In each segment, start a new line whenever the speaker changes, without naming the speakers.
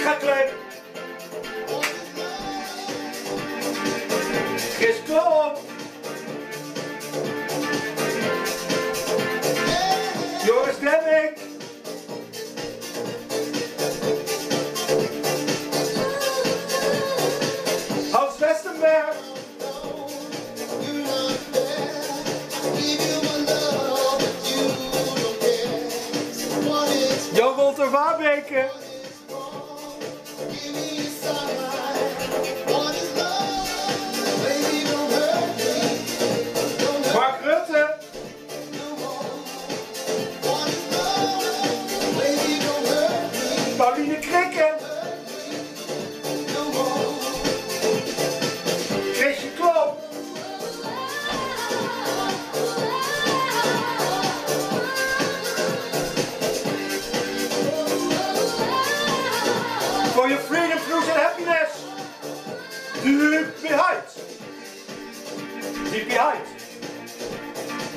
gaat Klop. Joris Demming. Hans Westenberg. Jan Wolter Waarbeke.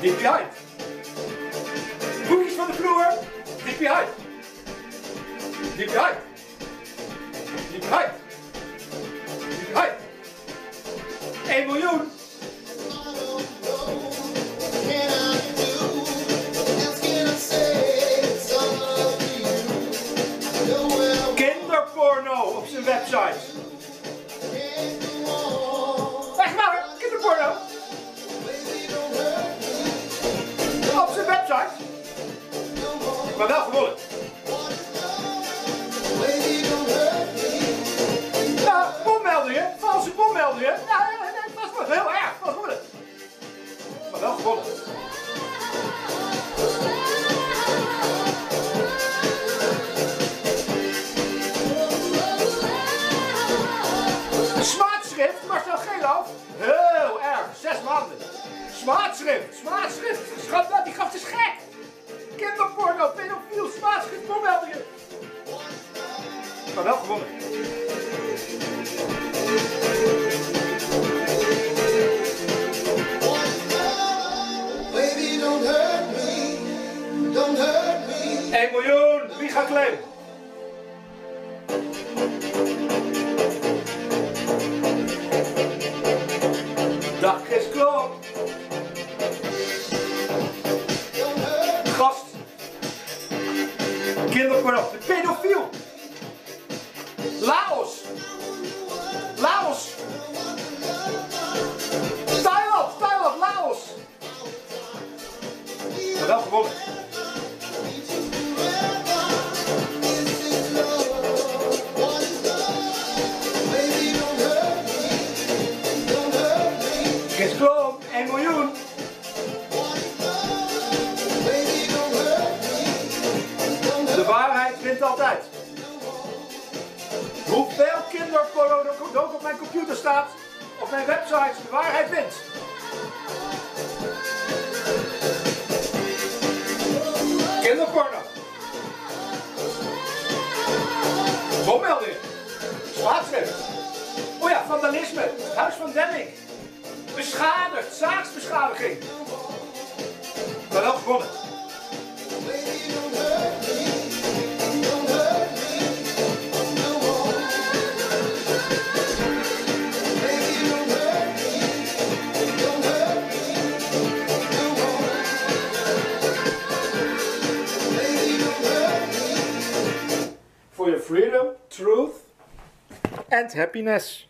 Deep behind. Boekjes van de vloer. Deep behind. Deep behind. Deep behind. Deep behind. 1 miljoen. Kinderporno op zijn website. Op zijn website. Maar Smaadschrift, smaadschrift. Schat, dat, die gast is gek. Kinderporno, pedofiel, smaadschrift, bommeldingen. Maar wel gewonnen.
Baby, don't hurt me. Don't hurt me.
1 miljoen, wie gaat claimen? Pedofiel. Laos. Laos. Thailand, Thailand, Laos. Maar gewonnen. Wint altijd. Hoeveel kinderporno er ook op mijn computer staat, op mijn website, de waarheid wint. Kinderporno. Bommelding. Zwaardschrift. Oh ja, vandalisme. Huis van Demming. Beschadigd. Zaagsbeschadiging. Maar wel gewonnen. Freedom, truth and happiness.